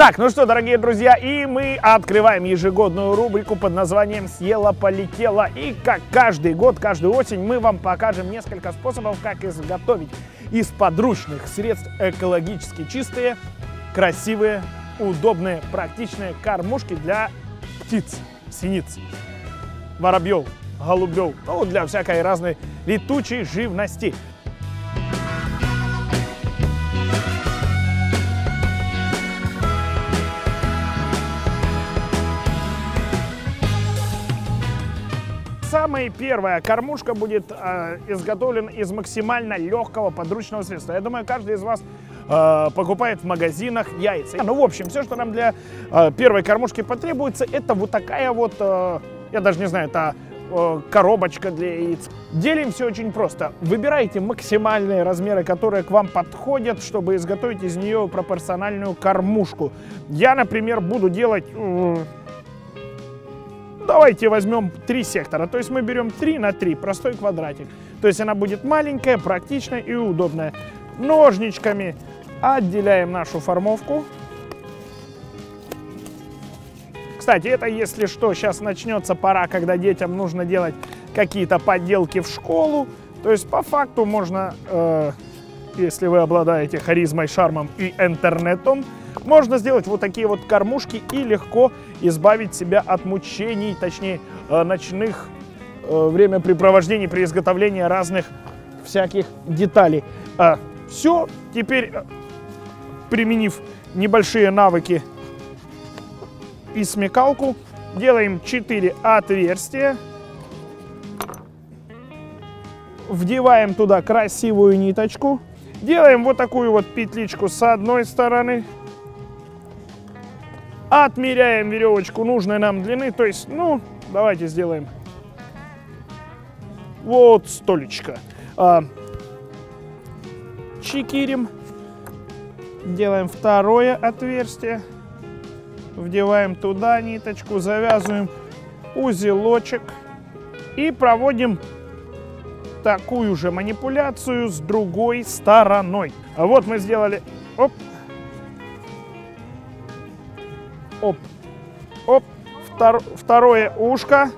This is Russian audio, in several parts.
Так, ну что, дорогие друзья, и мы открываем ежегодную рубрику под названием «Съела, полетела». И как каждый год, каждую осень мы вам покажем несколько способов, как изготовить из подручных средств экологически чистые, красивые, удобные, практичные кормушки для птиц, синиц, воробьев, голубев, ну, для всякой разной летучей живности. Самая первая кормушка будет э, изготовлена из максимально легкого подручного средства. Я думаю, каждый из вас э, покупает в магазинах яйца. Ну, в общем, все, что нам для э, первой кормушки потребуется, это вот такая вот, э, я даже не знаю, это коробочка для яиц. Делим все очень просто. Выбирайте максимальные размеры, которые к вам подходят, чтобы изготовить из нее пропорциональную кормушку. Я, например, буду делать... Давайте возьмем три сектора. То есть мы берем 3 на 3, простой квадратик. То есть она будет маленькая, практичная и удобная. Ножничками отделяем нашу формовку. Кстати, это если что, сейчас начнется пора, когда детям нужно делать какие-то подделки в школу. То есть по факту можно, э, если вы обладаете харизмой, шармом и интернетом, можно сделать вот такие вот кормушки и легко избавить себя от мучений, точнее, э, ночных э, времяпрепровождений при изготовлении разных всяких деталей. А, все, теперь, э, применив небольшие навыки и смекалку, делаем 4 отверстия. Вдеваем туда красивую ниточку. Делаем вот такую вот петличку с одной стороны. Отмеряем веревочку нужной нам длины. То есть, ну, давайте сделаем вот столечко. А, чекирим. Делаем второе отверстие. Вдеваем туда ниточку, завязываем узелочек и проводим такую же манипуляцию с другой стороной. А вот мы сделали оп, Оп. Оп. Втор, второе ушко.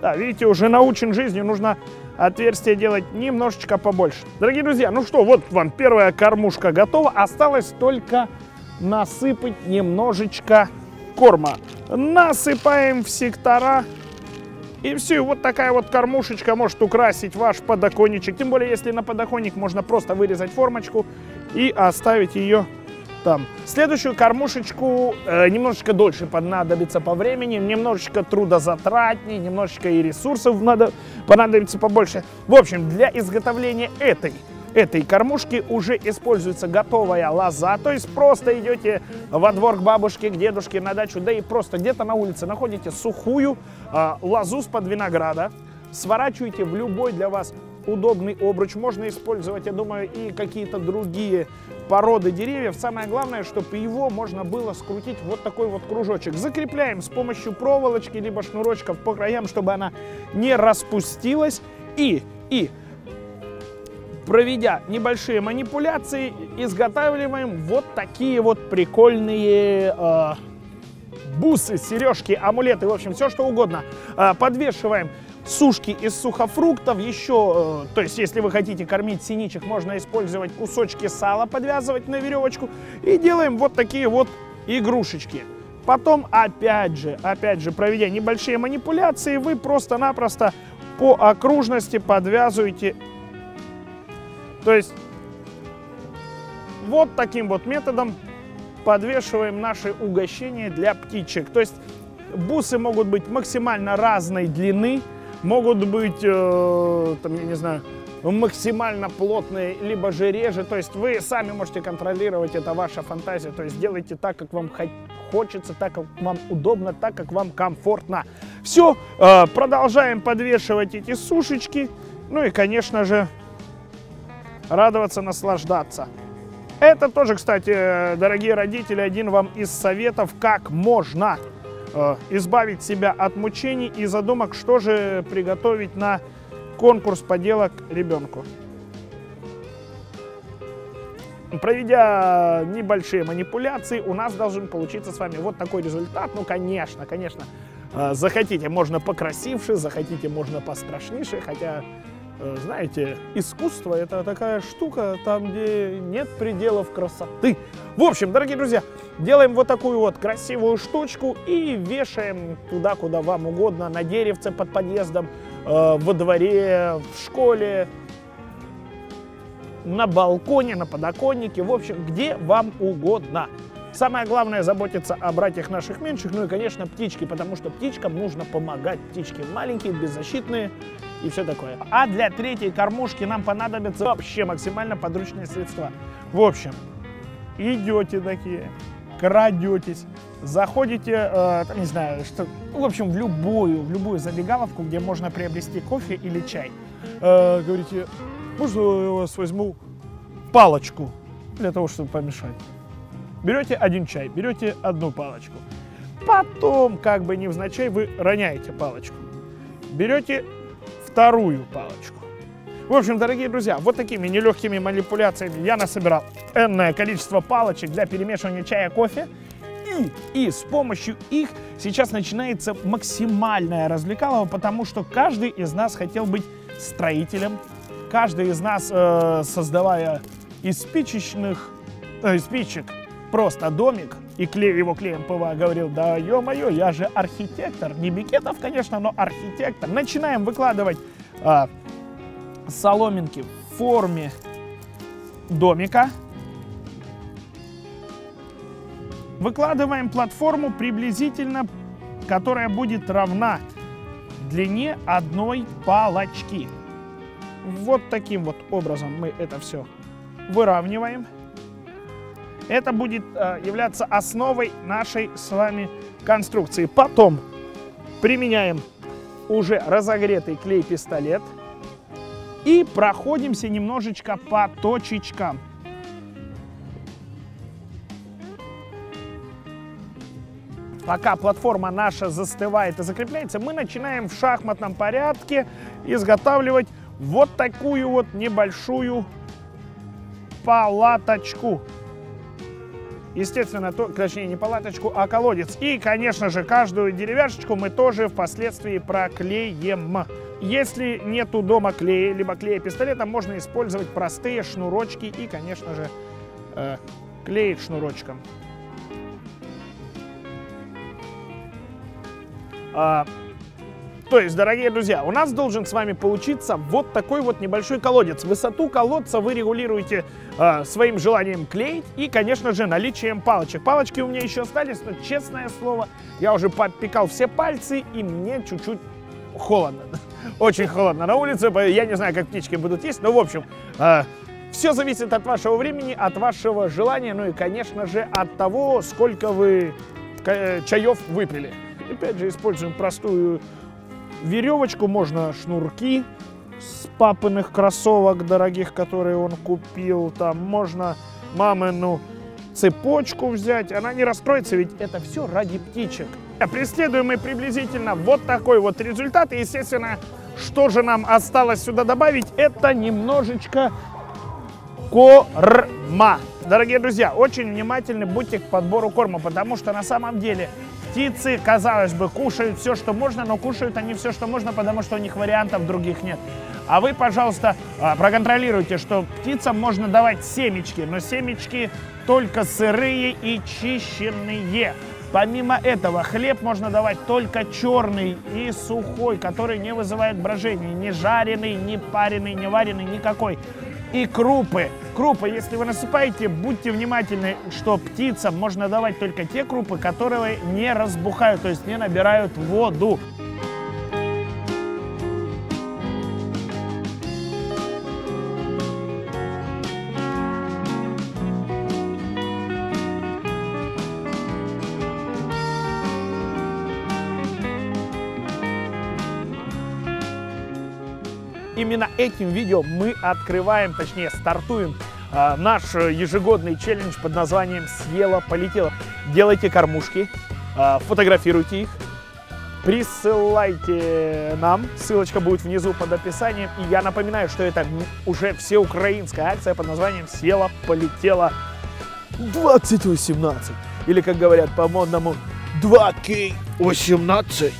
Да, видите, уже научен жизни, нужно отверстие делать немножечко побольше. Дорогие друзья, ну что, вот вам первая кормушка готова. Осталось только насыпать немножечко корма. Насыпаем в сектора. И все, вот такая вот кормушечка может украсить ваш подоконничек. Тем более, если на подоконник можно просто вырезать формочку и оставить ее там. Следующую кормушечку э, немножечко дольше понадобится по времени, немножечко трудозатратнее, немножечко и ресурсов надо, понадобится побольше. В общем, для изготовления этой этой кормушки уже используется готовая лоза, то есть просто идете во двор к бабушке, к дедушке на дачу, да и просто где-то на улице находите сухую э, лозу с-под винограда, сворачиваете в любой для вас удобный обруч. Можно использовать, я думаю, и какие-то другие породы деревьев. Самое главное, чтобы его можно было скрутить вот такой вот кружочек. Закрепляем с помощью проволочки, либо шнурочков по краям, чтобы она не распустилась. И, и проведя небольшие манипуляции, изготавливаем вот такие вот прикольные э, бусы, сережки, амулеты, в общем, все что угодно. Э, подвешиваем сушки из сухофруктов. Еще, э, то есть, если вы хотите кормить синичек, можно использовать кусочки сала, подвязывать на веревочку. И делаем вот такие вот игрушечки. Потом, опять же, опять же, проведя небольшие манипуляции, вы просто-напросто по окружности подвязываете. То есть, вот таким вот методом подвешиваем наши угощения для птичек. То есть, бусы могут быть максимально разной длины, могут быть, э, там, я не знаю, максимально плотные, либо же реже. То есть вы сами можете контролировать, это ваша фантазия. То есть делайте так, как вам хочется, так, как вам удобно, так, как вам комфортно. Все, э, продолжаем подвешивать эти сушечки. Ну и, конечно же, радоваться, наслаждаться. Это тоже, кстати, дорогие родители, один вам из советов, как можно Э, избавить себя от мучений и задумок, что же приготовить на конкурс поделок ребенку. проведя небольшие манипуляции, у нас должен получиться с вами вот такой результат. Ну, конечно, конечно, э, захотите, можно покрасивше, захотите, можно пострашнейше, хотя Э, знаете, искусство это такая штука, там, где нет пределов красоты. В общем, дорогие друзья, делаем вот такую вот красивую штучку и вешаем туда, куда вам угодно, на деревце под подъездом, э, во дворе, в школе, на балконе, на подоконнике, в общем, где вам угодно. Самое главное заботиться о братьях наших меньших, ну и, конечно, птички, потому что птичкам нужно помогать. Птички маленькие, беззащитные, и все такое. А для третьей кормушки нам понадобятся вообще максимально подручные средства. В общем, идете такие, крадетесь, заходите, э, не знаю, что, в общем, в любую, в любую забегаловку, где можно приобрести кофе или чай. Э, говорите, можно я у вас возьму палочку для того, чтобы помешать. Берете один чай, берете одну палочку. Потом, как бы невзначай, вы роняете палочку. Берете вторую палочку. В общем, дорогие друзья, вот такими нелегкими манипуляциями я насобирал энное количество палочек для перемешивания чая, кофе. И, и с помощью их сейчас начинается максимальная развлекалово, потому что каждый из нас хотел быть строителем. Каждый из нас, э, создавая из спичечных, э, спичек просто домик и клей, его клеем ПВА говорил, да ё-моё, я же архитектор. Не Бикетов, конечно, но архитектор. Начинаем выкладывать а, соломинки в форме домика. Выкладываем платформу приблизительно, которая будет равна длине одной палочки. Вот таким вот образом мы это все выравниваем. Это будет э, являться основой нашей с вами конструкции. Потом применяем уже разогретый клей-пистолет и проходимся немножечко по точечкам. Пока платформа наша застывает и закрепляется, мы начинаем в шахматном порядке изготавливать вот такую вот небольшую палаточку. Естественно, то, точнее не палаточку, а колодец. И, конечно же, каждую деревяшечку мы тоже впоследствии проклеим. Если нету дома клея, либо клея пистолета, можно использовать простые шнурочки и, конечно же, э, клеить шнурочком. А, то есть, дорогие друзья, у нас должен с вами получиться вот такой вот небольшой колодец. Высоту колодца вы регулируете э, своим желанием клеить и, конечно же, наличием палочек. Палочки у меня еще остались, но, честное слово, я уже подпекал все пальцы, и мне чуть-чуть холодно. Очень холодно на улице, я не знаю, как птички будут есть, но, в общем, э, все зависит от вашего времени, от вашего желания, ну и, конечно же, от того, сколько вы э, чаев выпили. Опять же, используем простую веревочку, можно шнурки с папиных кроссовок дорогих, которые он купил. Там можно мамину цепочку взять. Она не раскроется, ведь это все ради птичек. Преследуем мы приблизительно вот такой вот результат. И, естественно, что же нам осталось сюда добавить? Это немножечко корма. Дорогие друзья, очень внимательны будьте к подбору корма, потому что на самом деле Птицы, казалось бы, кушают все, что можно, но кушают они все, что можно, потому что у них вариантов других нет. А вы, пожалуйста, а, проконтролируйте, что птицам можно давать семечки, но семечки только сырые и чищенные. Помимо этого, хлеб можно давать только черный и сухой, который не вызывает брожения. Не жареный, не пареный, не вареный, никакой и крупы. Крупы, если вы насыпаете, будьте внимательны, что птицам можно давать только те крупы, которые не разбухают, то есть не набирают воду. Именно этим видео мы открываем, точнее стартуем э, наш ежегодный челлендж под названием «Съела, полетела». Делайте кормушки, э, фотографируйте их присылайте нам. Ссылочка будет внизу под описанием. И я напоминаю, что это уже всеукраинская акция под названием «Села, полетела 2018». Или, как говорят по-модному, 2К18.